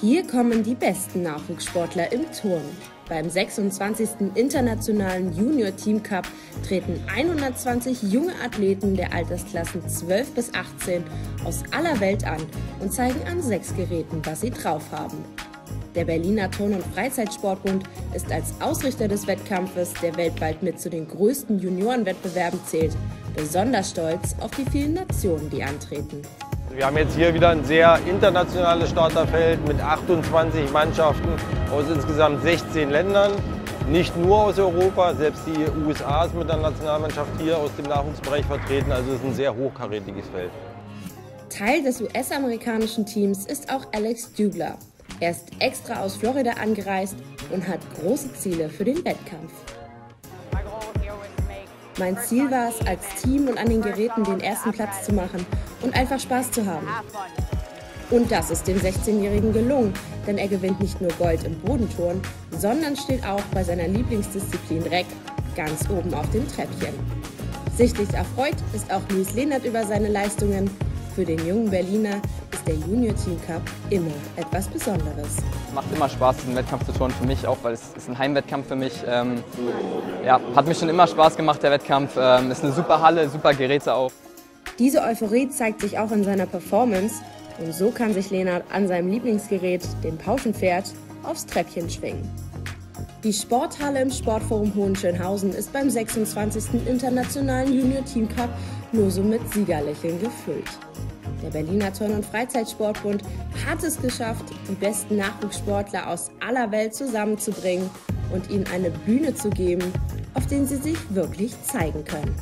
Hier kommen die besten Nachwuchssportler im Turn. Beim 26. Internationalen Junior Team Cup treten 120 junge Athleten der Altersklassen 12 bis 18 aus aller Welt an und zeigen an sechs Geräten, was sie drauf haben. Der Berliner Turn- und Freizeitsportbund ist als Ausrichter des Wettkampfes, der weltweit mit zu den größten Juniorenwettbewerben zählt, besonders stolz auf die vielen Nationen, die antreten. Wir haben jetzt hier wieder ein sehr internationales Starterfeld mit 28 Mannschaften aus insgesamt 16 Ländern. Nicht nur aus Europa, selbst die USA ist mit der Nationalmannschaft hier aus dem Nachwuchsbereich vertreten. Also es ist ein sehr hochkarätiges Feld. Teil des US-amerikanischen Teams ist auch Alex Dubler. Er ist extra aus Florida angereist und hat große Ziele für den Wettkampf. Mein Ziel war es, als Team und an den Geräten den ersten Platz zu machen und einfach Spaß zu haben. Und das ist dem 16-Jährigen gelungen, denn er gewinnt nicht nur Gold im Bodenturn, sondern steht auch bei seiner Lieblingsdisziplin Reck ganz oben auf dem Treppchen. Sichtlich erfreut ist auch Luis Lehnert über seine Leistungen. Für den jungen Berliner der Junior Team Cup immer etwas Besonderes. Macht immer Spaß, diesen Wettkampf zu tun für mich, auch weil es ist ein Heimwettkampf für mich. Ähm, ja, hat mir schon immer Spaß gemacht, der Wettkampf. Ähm, ist eine super Halle, super Geräte auch. Diese Euphorie zeigt sich auch in seiner Performance und so kann sich Lennart an seinem Lieblingsgerät, dem Pauschenpferd, aufs Treppchen schwingen. Die Sporthalle im Sportforum Hohenschönhausen ist beim 26. Internationalen Junior Team Cup nur so mit Siegerlächeln gefüllt. Der Berliner Turn- und Freizeitsportbund hat es geschafft, die besten Nachwuchssportler aus aller Welt zusammenzubringen und ihnen eine Bühne zu geben, auf der sie sich wirklich zeigen können.